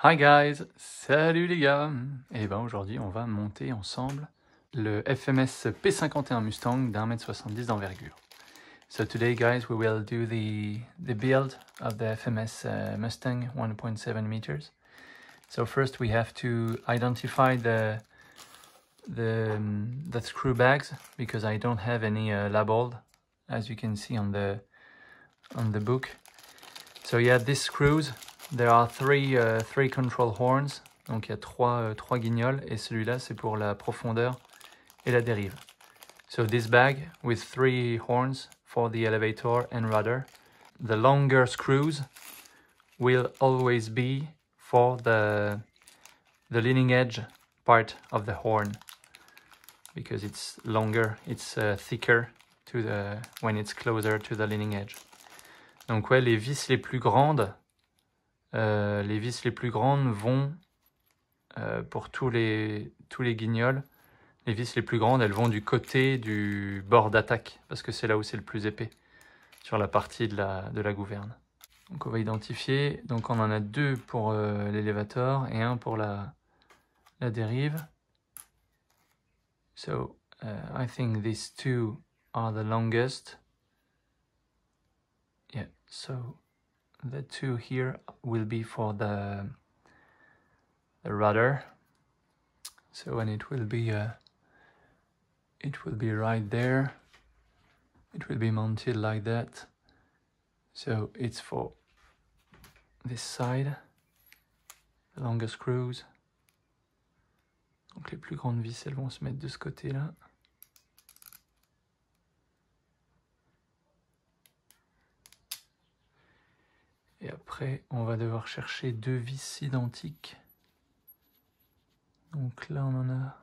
Hi guys, salut les gars Et ben aujourd'hui on va monter ensemble le FMS P51 Mustang d'un mètre 70 d'envergure. So today guys we will do the, the build of the FMS uh, Mustang 1.7 meters. So first we have to identify the the, um, the screw bags because I don't have any uh, labeled as you can see on the on the book. So yeah, these screws There are three, uh, three control horns. Donc il y a trois, euh, trois guignols et celui-là c'est pour la profondeur et la dérive. So this bag with three horns for the elevator and rudder. The longer screws will always be for the, the leading edge part of the horn because it's longer, it's uh, thicker to the, when it's closer to the leading edge. Donc ouais, les vis les plus grandes euh, les vis les plus grandes vont, euh, pour tous les, tous les guignols, les vis les plus grandes, elles vont du côté du bord d'attaque, parce que c'est là où c'est le plus épais, sur la partie de la, de la gouverne. Donc on va identifier, donc on en a deux pour euh, l'élévateur et un pour la, la dérive. So, uh, I think these two are the longest. Yeah, so the two here will be for the, the rudder. So and it will be uh, it will be right there. It will be mounted like that. So it's for this side. The longer screws. Donc les plus grandes vis elles vont se mettre de ce côté là Et après, on va devoir chercher deux vis identiques. Donc là, on en a...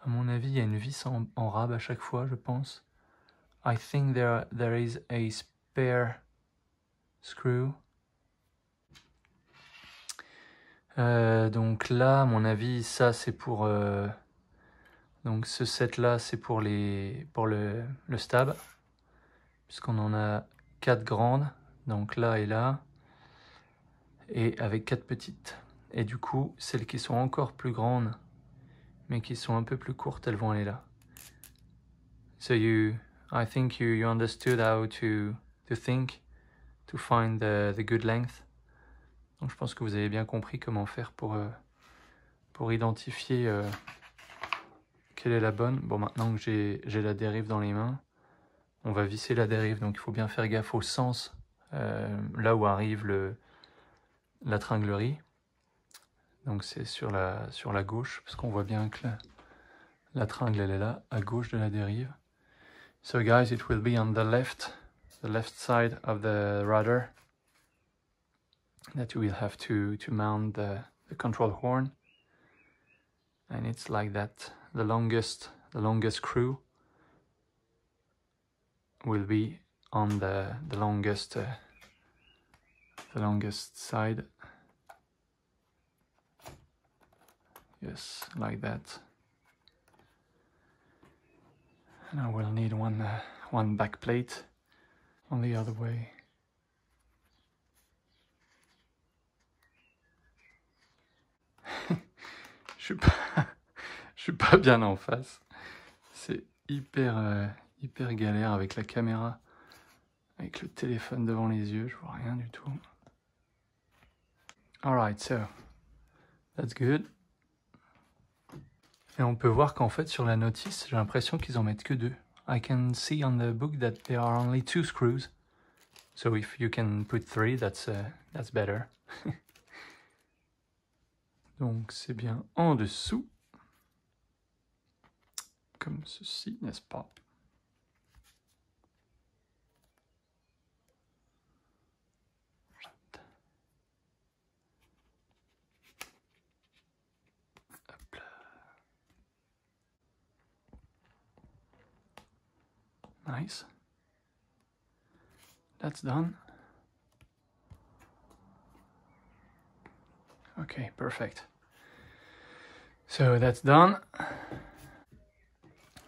À mon avis, il y a une vis en, rab à chaque fois, je pense. I think there, there is a spare screw. Euh, donc là, à mon avis, ça c'est pour... Euh, donc ce set là c'est pour, les, pour le, stab, puisqu'on en a quatre grandes, donc là et là, et avec quatre petites. Et du coup, celles qui sont encore plus grandes, mais qui sont un peu plus courtes, elles vont aller là. So I think you, understood how to, think, to find the, the good length. Donc je pense que vous avez bien compris comment faire pour, euh, pour identifier euh, quelle est la bonne Bon, maintenant que j'ai la dérive dans les mains, on va visser la dérive. Donc il faut bien faire gaffe au sens, euh, là où arrive le, la tringlerie. Donc c'est sur la, sur la gauche, parce qu'on voit bien que la, la tringle elle est là, à gauche de la dérive. So guys, it will be on the left, the left side of the rudder that you will have to, to mount the, the control horn. And it's like that the longest the longest screw will be on the the longest uh, the longest side. Yes like that. And I will need one uh, one back plate on the other way. Je suis pas bien en face. C'est hyper, euh, hyper galère avec la caméra, avec le téléphone devant les yeux, je vois rien du tout. Alright, so that's good. Et on peut voir qu'en fait sur la notice, j'ai l'impression qu'ils en mettent que deux. I can see on the book that there are only two screws. So if you can put three, that's, uh, that's better. Donc c'est bien en dessous comme ceci, n'est-ce pas Nice. That's done. Okay, perfect. So that's done.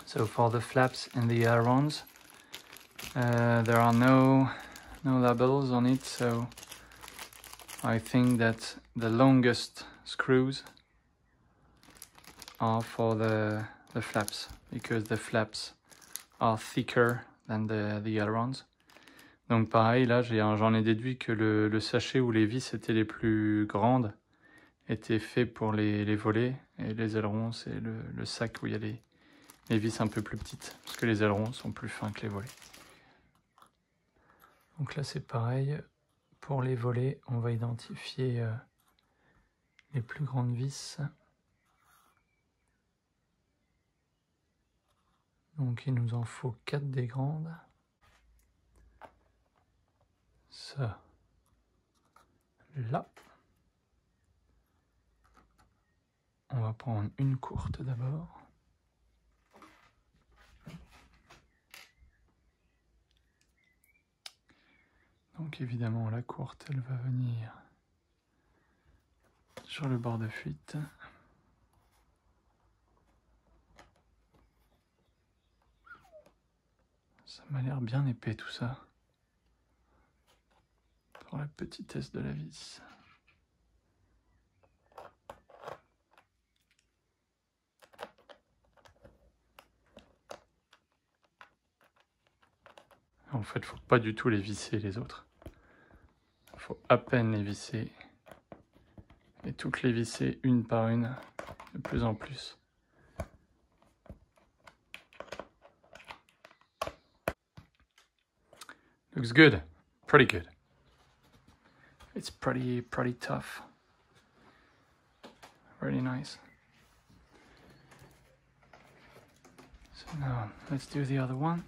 So for the flaps and the ailerons, uh, there are no no labels on it, so I think that the longest screws are for the, the flaps, because the flaps are thicker than the, the ailerons. Donc pareil, là j'en ai, déduit que le, sachet où les vis étaient les plus grandes était fait pour les, volets, et les ailerons c'est le, sac où il y a les vis un peu plus petites, parce que les ailerons sont plus fins que les volets. Donc là c'est pareil, pour les volets on va identifier euh, les plus grandes vis. Donc il nous en faut 4 des grandes. Ça, là. On va prendre une courte d'abord. Donc évidemment la courte elle va venir sur le bord de fuite. Ça m'a l'air bien épais tout ça. Pour la petitesse de la vis. En fait, faut pas du tout les visser les autres faut à peine les visser. Et toutes les visser une par une, de plus en plus. Looks good, pretty good. It's pretty, pretty tough. Really nice. So now let's do the other one.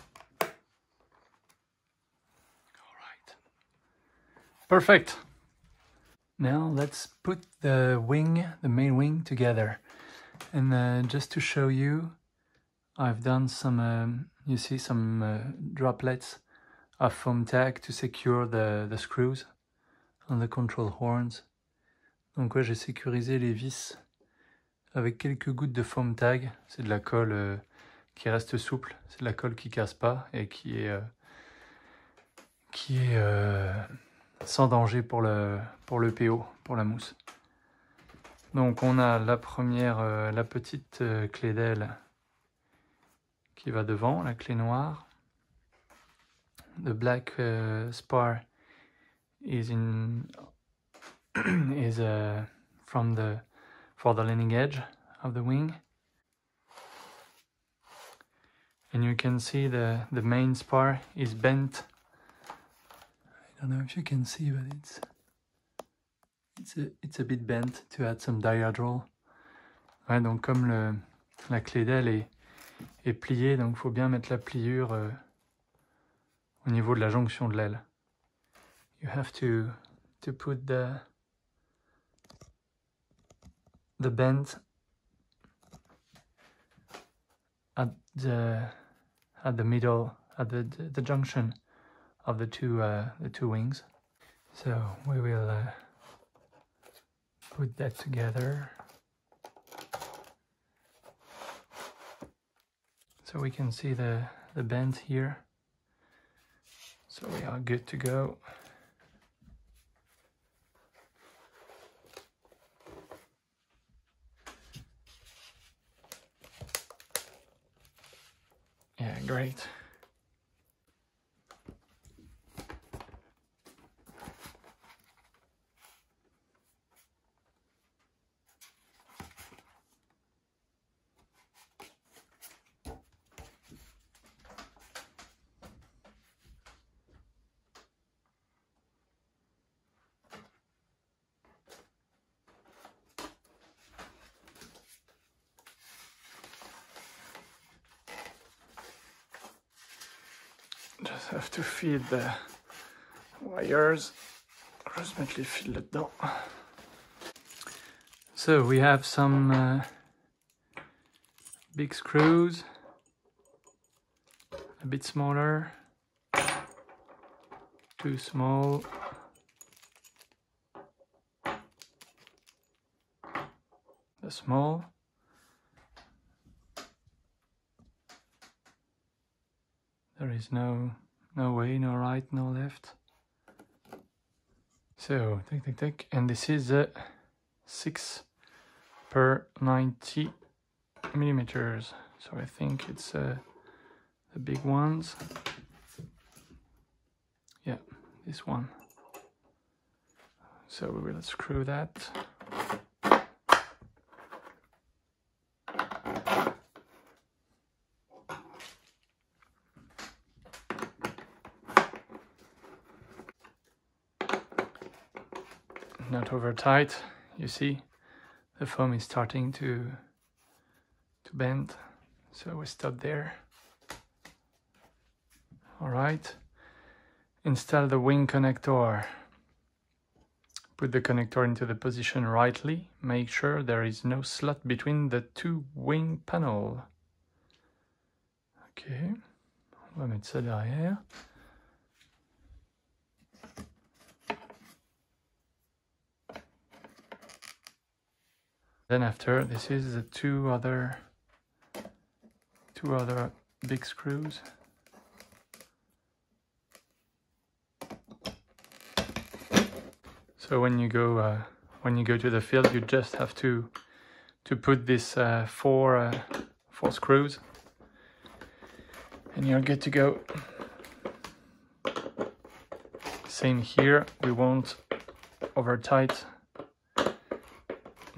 Perfect. Now let's put the wing, the main wing together. And uh, just to show you, I've done some, um, you see some uh, droplets of FoamTac to secure the, the screws on the control horns. Donc ouais, j'ai sécurisé les vis avec quelques gouttes de FoamTac. C'est de la colle euh, qui reste souple, c'est de la colle qui casse pas et qui est, euh, qui est euh, sans danger pour le, pour PO, pour la mousse. Donc on a la première, euh, la petite euh, clé d'aile qui va devant, la clé noire. The black uh, spar is in is uh, from the for the leaning edge of the wing. And you can see the main spar is bent don't know if you can see, but it's it's a, it's a bit bent to add some diadrall. Ouais, donc comme la clé d'aile est, pliée, donc faut bien mettre la pliure euh, au niveau de la jonction de l'aile. You have to to put the the bend at the at the middle at the, the junction of the two uh, the two wings. So we will uh, put that together. So we can see the, the bend here. So we are good to go. Yeah, great. Just have to feed the wires. Approximately fill it down. So we have some uh, big screws, a bit smaller, too small. The small is no, no way, no right, no left. So, tick, tick, tick. And this is a 6 per 90 millimeters. So I think it's uh, the big ones. Yeah, this one. So we will screw that. Over tight, you see. The foam is starting to to bend. So we stop there. All right. Install the wing connector. Put the connector into the position rightly. Make sure there is no slot between the two wing panel. Ok on va mettre ça derrière Then after, this is the two other, two other big screws. So when you go, uh, when you go to the field, you just have to, to put these uh, four, uh, four screws, and you're good to go. Same here, we won't over tight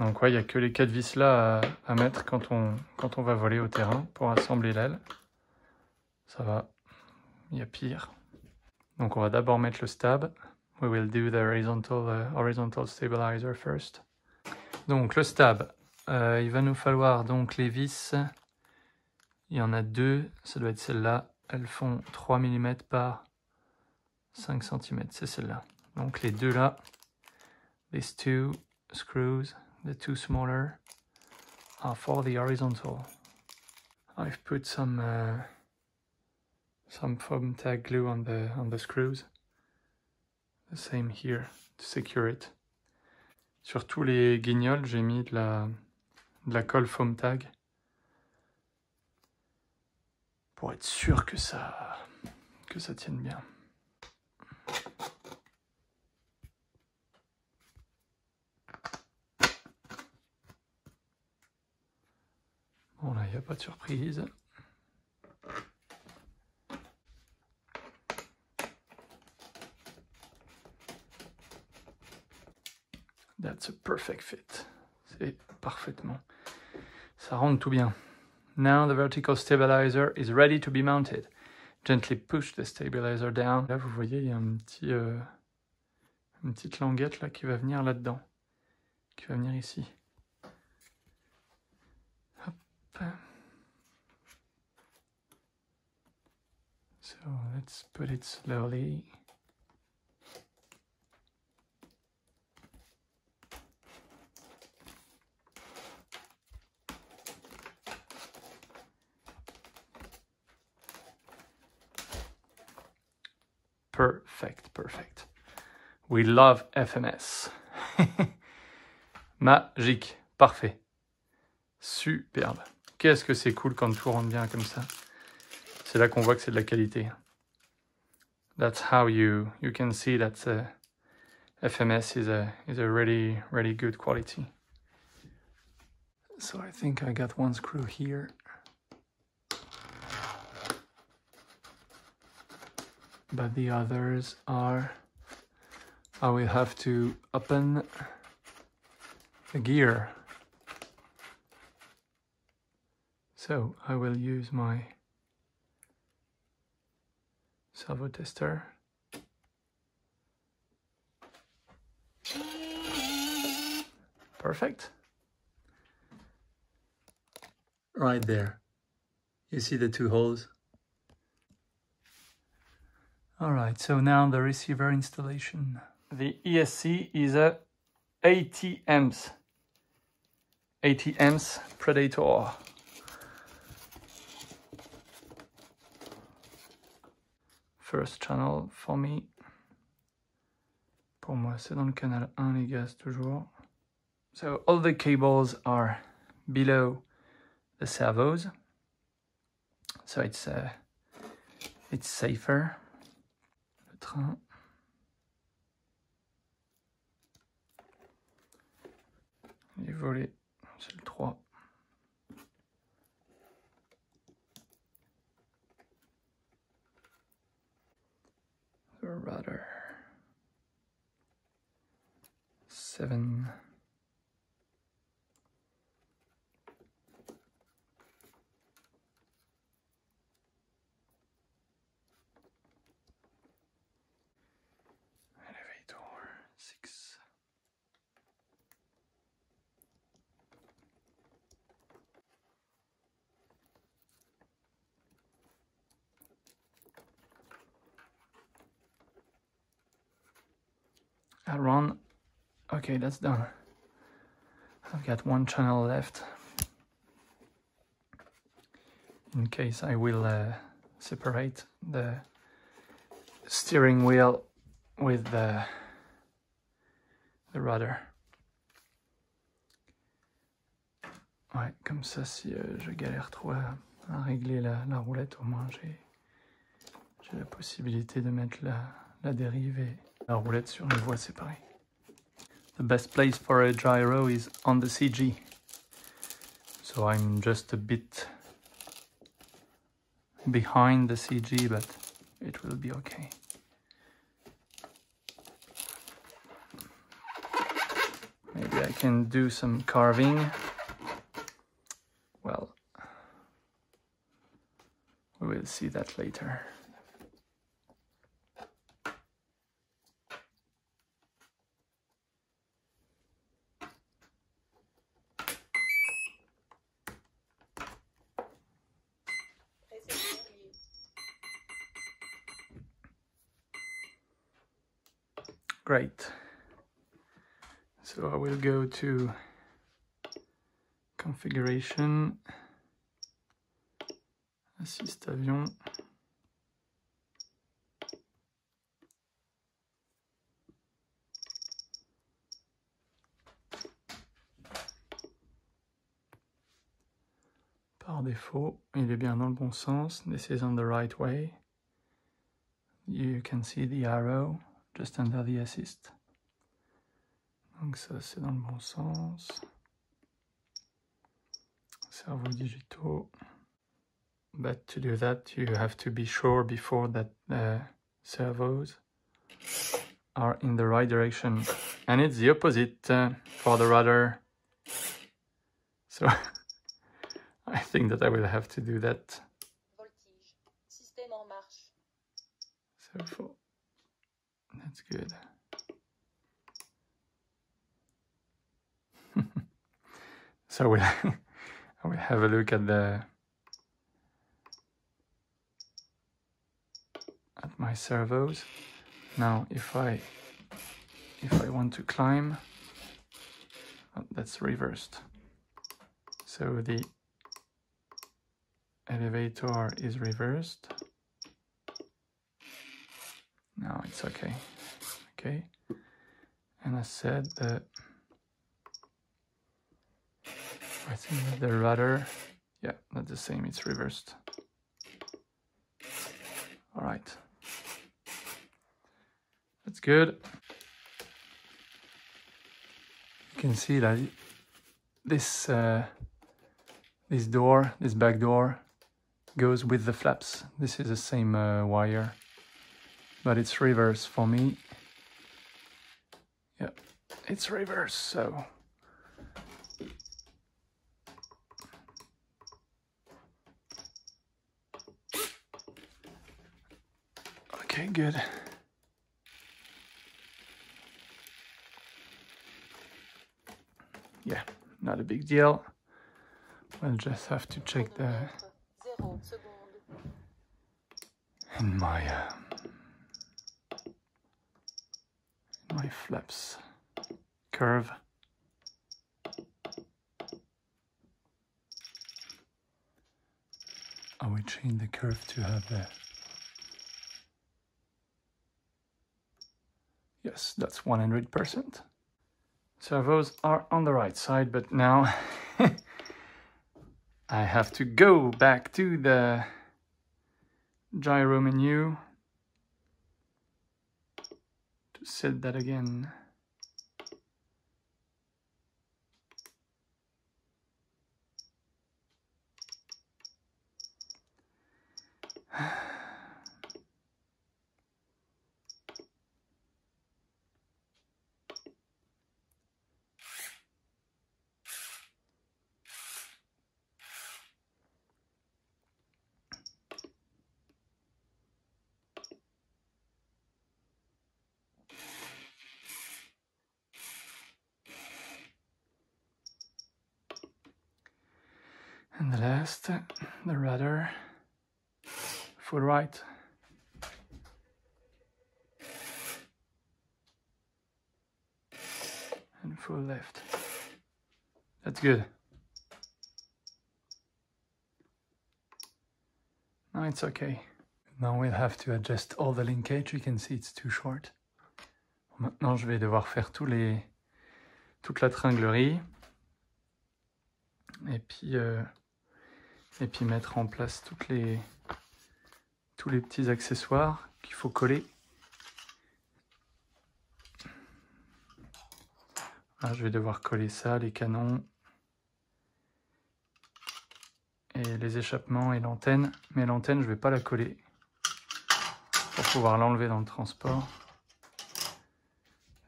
Donc il n'y a que les quatre vis là à, mettre quand on, quand on va voler au terrain pour assembler l'aile. Ça va, il y a pire. Donc on va d'abord mettre le stab. We will do the horizontal, uh, horizontal stabilizer first. Donc le stab, euh, il va nous falloir donc les vis. Il y en a deux, ça doit être celle-là. Elles font 3 mm par 5 cm, c'est celle-là. Donc les deux là, these two screws, the two smaller are for the horizontal. I've put some uh, some foam tag glue on the on the screws. The same here to secure it. Sur tous les guignols, j'ai mis de la, de la colle foam tag pour être sûr que ça que ça tienne bien. Bon là, il n'y a pas de surprise. That's a perfect fit. C'est parfaitement. Ça rentre tout bien. Now the vertical stabilizer is ready to be mounted. Gently push the stabilizer down. Là, vous voyez, il y a euh, une petite languette là qui va venir là-dedans, qui va venir ici. So let's put it slowly. Perfect, perfect. We love FMS. Magique, parfait. Superbe. Qu'est-ce que c'est cool quand tout rentre bien comme ça. C'est là qu'on voit que c'est de la qualité. That's how you you can see that uh, FMS is a is a really really good quality. So I think I got one screw here. But the others are I will have to open the gear So I will use my servo tester. Perfect. Right there. You see the two holes? All right, so now the receiver installation. The ESC is a 80 amps. 80 amps Predator. first channel for me. Pour moi, c'est dans le canal 1, les gars, toujours. So all the cables are below the servos, so it's uh, it's safer. Le train. Les volets rudder. 7. I run? Okay, that's done. I've got one channel left. In case I will uh, separate the steering wheel with the, the rudder. Ouais, comme ça, si euh, je galère trop à, régler la, roulette, au moins j'ai j'ai la possibilité de mettre la, la dérive et la roulette sur une voie séparée. The best place for a gyro is on the CG. So I'm just a bit behind the CG, but it will be okay. Maybe I can do some carving. Well, we will see that later. Great. So I will go to configuration, assist avion. Par défaut, il est bien dans le bon sens. This is on the right way. You can see the arrow just under the assist. Donc ça c'est dans le bon sens. Servos digitaux. But to do that you have to be sure before that the servos are in the right direction. And it's the opposite uh, for the rudder. So I think that I will have to do that. Voltige. Système en marche. So for that's good. so we'll will have a look at the at my servos. Now if I if I want to climb oh, that's reversed. So the elevator is reversed. Now it's okay. Okay. And I said that I think that the rudder, yeah, not the same, it's reversed. All right. That's good. You can see that this uh, this door, this back door, goes with the flaps. This is the same uh, wire but it's reverse for me. Yeah, it's reverse, so. Okay, good. Yeah, not a big deal. We'll just have to check the in my uh, my flaps curve. I will change the curve to have the Yes, that's 100%. Servos are on the right side, but now I have to go back to the gyro menu set that again. And full left. That's good. No, it's okay. Now we'll have to adjust all the linkage. You can see it's too short. Maintenant, je vais devoir faire tous les, toute la tringlerie. Et puis, euh, et puis mettre en place toutes les, tous les petits accessoires qu'il faut coller. Là, je vais devoir coller ça, les canons, et les échappements et l'antenne. Mais l'antenne, je vais pas la coller pour pouvoir l'enlever dans le transport.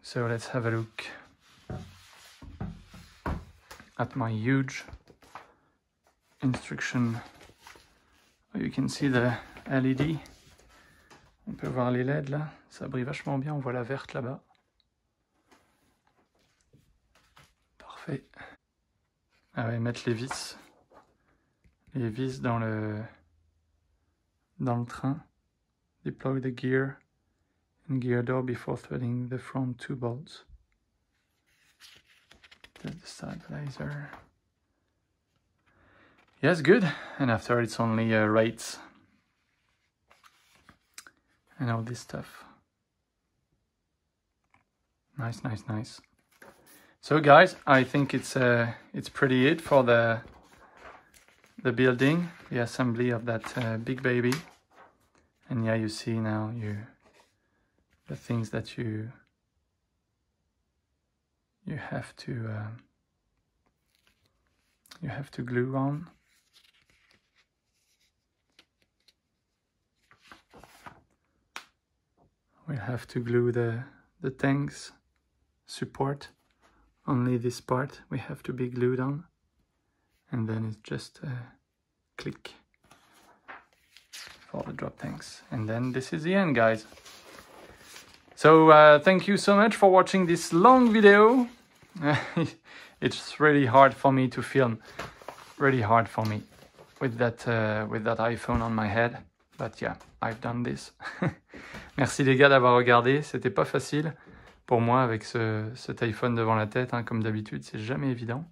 So let's have a look at my huge instruction. You can see the LED. On peut voir les LED là, ça brille vachement bien, on voit la verte là-bas. Parfait. Ah ouais, mettre les vis. Les vis dans le dans le train. Deploy the gear and gear door before threading the front two bolts. The stabilizer. Yes, good. And after it's only uh, rates and all this stuff. Nice, nice, nice. So, guys, I think it's uh, it's pretty it for the the building, the assembly of that uh, big baby. And yeah, you see now you the things that you you have to uh, you have to glue on. We have to glue the the tanks support. Only this part we have to be glued on, and then it's just a click for the drop tanks. And then this is the end, guys. So uh, thank you so much for watching this long video. it's really hard for me to film, really hard for me with that uh, with that iPhone on my head. But yeah, I've done this. Merci les gars d'avoir regardé. C'était pas facile pour moi avec ce, cet iPhone devant la tête. Hein, comme d'habitude, c'est jamais évident.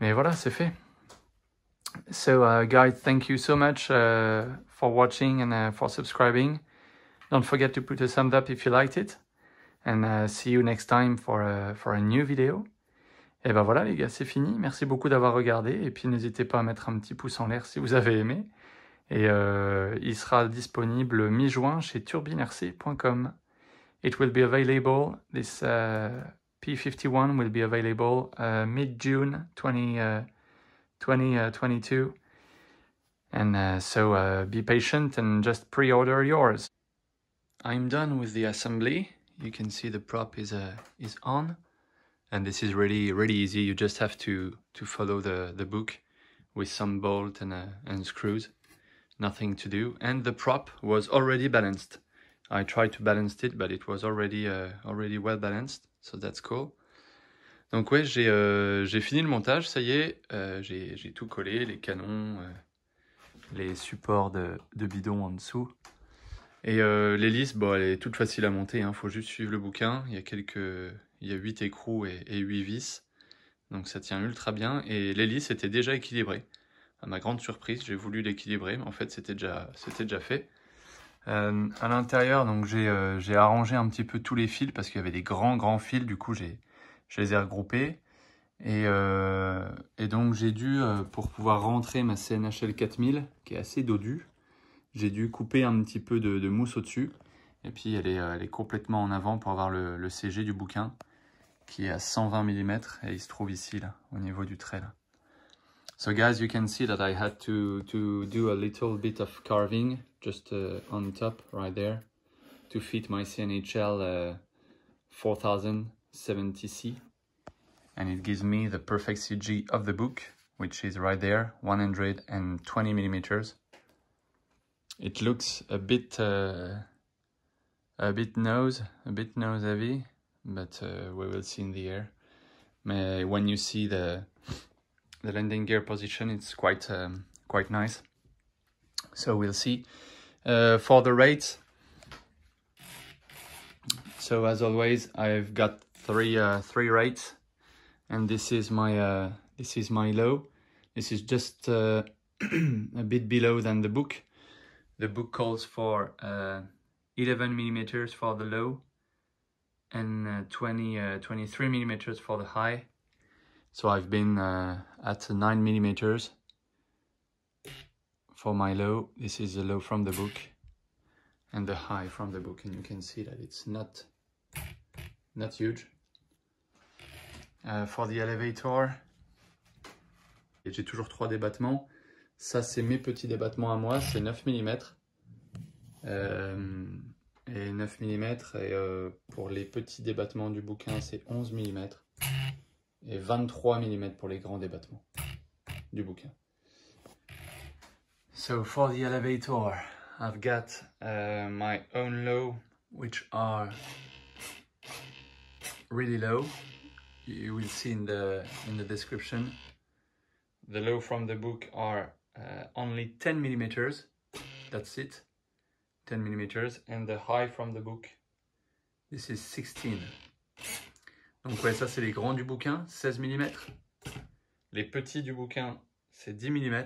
Mais voilà, c'est fait. So uh, guys, thank you so much uh, for watching and uh, for subscribing. Don't forget to put a thumbs up if you liked it. And uh, see you next time for a, for a new video. Et ben voilà les gars, c'est fini. Merci beaucoup d'avoir regardé. Et puis n'hésitez pas à mettre un petit pouce en l'air si vous avez aimé. Et euh, il sera disponible mi-juin chez turbinerc.com. It will be available, this uh, P51 will be available uh, mid-June 20, uh, 2022. and uh, so uh, be patient and just pre-order yours. I'm done with the assembly. You can see the prop is uh, is on, and this is really really easy. You just have to to follow the the book with some bolt and uh, and screws. Nothing to do. And the prop was already balanced. I tried to balance it, but it was already uh, already well balanced, so that's cool. Donc ouais, j'ai euh, fini le montage, ça y est, euh, j'ai tout collé, les canons, euh, les supports de, de bidon en dessous. Et euh, l'hélice, bon, elle est toute facile à monter, il hein, faut juste suivre le bouquin. Il y a quelques, il y a 8 écrous et, et 8 vis, donc ça tient ultra bien. Et l'hélice était déjà équilibrée. À ma grande surprise, j'ai voulu l'équilibrer, mais en fait c'était déjà, déjà fait. Euh, à l'intérieur, donc j'ai euh, j'ai arrangé un petit peu tous les fils parce qu'il y avait des grands grands fils. Du coup, j'ai je les ai regroupés et, euh, et donc j'ai dû pour pouvoir rentrer ma CNHL 4000 qui est assez dodue, j'ai dû couper un petit peu de, mousse au-dessus et puis elle est, elle est complètement en avant pour avoir le, CG du bouquin qui est à 120 mm et il se trouve ici là au niveau du trait. So guys, you can see that I had to, to do a little bit of carving just uh, on top right there to fit my CNHL uh, 4070C. And it gives me the perfect CG of the book, which is right there, 120 millimeters. It looks a bit, uh, a bit nose, a bit nose heavy, but uh, we will see in the air. Mais when you see the the landing gear position it's quite um, quite nice so we'll see uh, for the rates so as always I've got three uh, three rates and this is my uh, this is my low. This is just uh, a bit below than the book. The book calls for uh, 11 millimeters for the low and uh, 20 uh, 23 millimeters for the high. So I've been at 9 millimeters for my low this is the low from the book and the high from the book and you can see that it's not not huge. Uh, for the elevator j'ai toujours trois débattements. Ça c'est mes petits débattements à moi c'est 9 mm euh, et 9 mm euh, pour les petits débattements du bouquin c'est 11 mm et 23 mm pour les grands débattements du bouquin. So for the elevator I've got uh, my own low which are really low. You will see in the in the description. The low from the book are uh, only 10 millimeters. That's it. 10 millimeters. And the high from the book? This is 16 donc ouais ça c'est les grands du bouquin 16 mm les petits du bouquin c'est 10 mm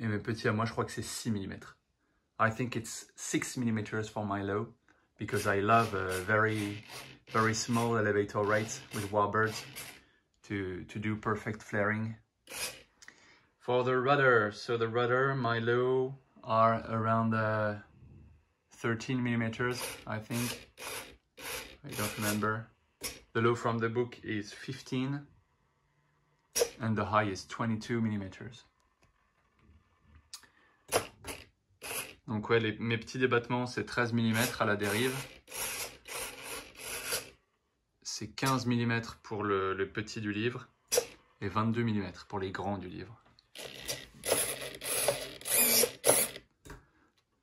et mes petits à moi je crois que c'est 6 mm I think it's 6 mm for my low because I love uh, very very small elevator rates with warbirds to to do perfect flaring for the rudder so the rudder my low are around uh, 13 millimeters, I think. I don't remember. The low from the book is 15 and the high is 22 millimeters. Donc ouais, mes petits débattements, c'est 13 mm à la dérive. C'est 15 mm pour le, le petit du livre et 22 mm pour les grands du livre.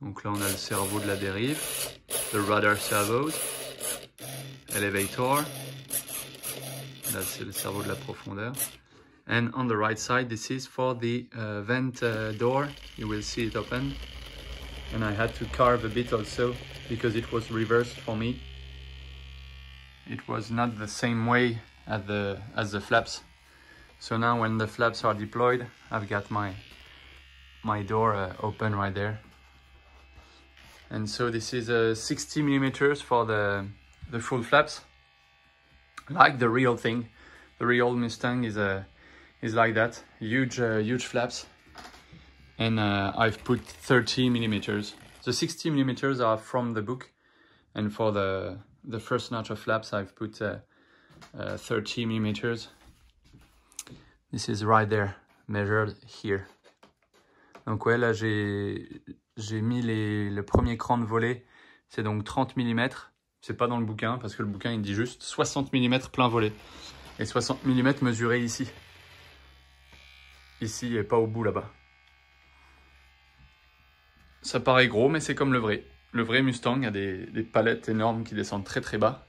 Donc là, on a le cerveau de la dérive, the rudder servos, elevator. Là, c'est le cerveau de la profondeur. And on the right side, this is for the uh, vent uh, door. You will see it open. And I had to carve a bit also because it was reversed for me. It was not the same way as the, as the flaps. So now when the flaps are deployed, I've got my, my door uh, open right there. And so this is a uh, 60 millimeters for the, the full flaps, like the real thing. The real Mustang is a uh, is like that, huge uh, huge flaps. And uh, I've put 30 millimeters. The 60 millimeters are from the book, and for the the first notch of flaps, I've put uh, uh, 30 millimeters. This is right there, measured here. Donc ouais, là j'ai mis le premier cran de volet, c'est donc 30 mm. C'est pas dans le bouquin, parce que le bouquin il dit juste 60 mm plein volet. Et 60 mm mesuré ici. Ici et pas au bout là-bas. Ça paraît gros, mais c'est comme le vrai. Le vrai Mustang a des, palettes énormes qui descendent très très bas.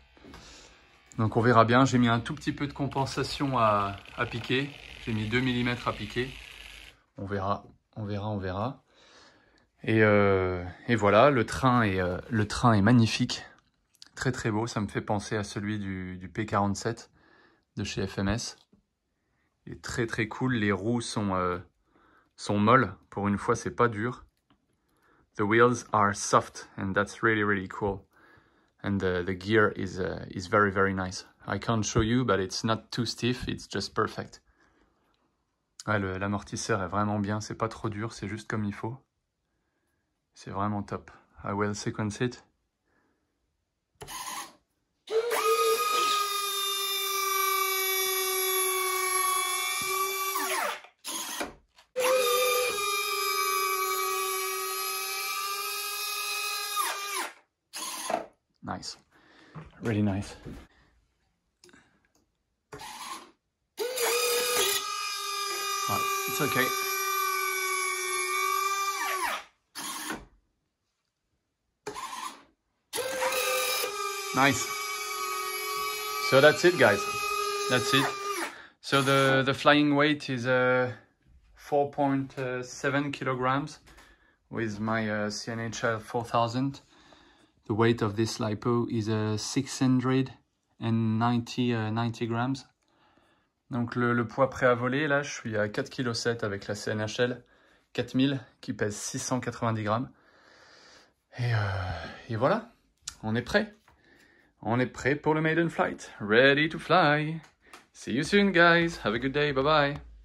Donc on verra bien. J'ai mis un tout petit peu de compensation à, piquer. J'ai mis 2 mm à piquer. On verra, on verra, on verra. Et, euh, voilà, le train, est, euh, le train est magnifique, très très beau, ça me fait penser à celui du, du P47 de chez FMS. Il est très très cool, les roues sont, euh, sont molles, pour une fois c'est pas dur. The wheels are soft and that's really really cool. And the, the gear is, uh, is very very nice. I can't show you, but it's not too stiff, it's just perfect. Ouais, l'amortisseur est vraiment bien, c'est pas trop dur, c'est juste comme il faut. C'est vraiment top. I will sequence it. Nice. Really nice. it's okay. Nice. So that's it, guys. That's it. So the, the flying weight is uh, 4.7 kilograms with my uh, CNHL 4000. The weight of this lipo is uh, 690 uh, 90 grams. Donc le, poids prêt à voler, là je suis à 4,7 kg avec la CNHL 4000 qui pèse 690 grammes. Et, euh, et voilà, on est prêt. On est prêt pour le maiden flight. Ready to fly. See you soon guys. Have a good day. Bye bye.